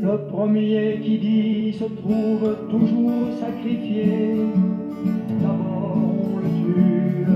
Le premier qui dit se trouve toujours sacrifié. D'abord on le tue,